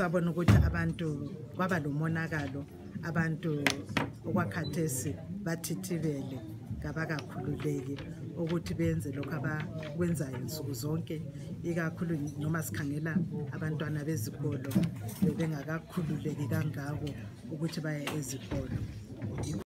sabona ukuthi abantu kwaba lomonakalo abantu okwakhathesi bathithibele kabakakhululeki ukuthi benze lokhu abakwenzayo nsuku zonke ikakhulu noma sikhangela abantwana bezikolo bebengakakhululeki kangako ukuthi baye ezikolo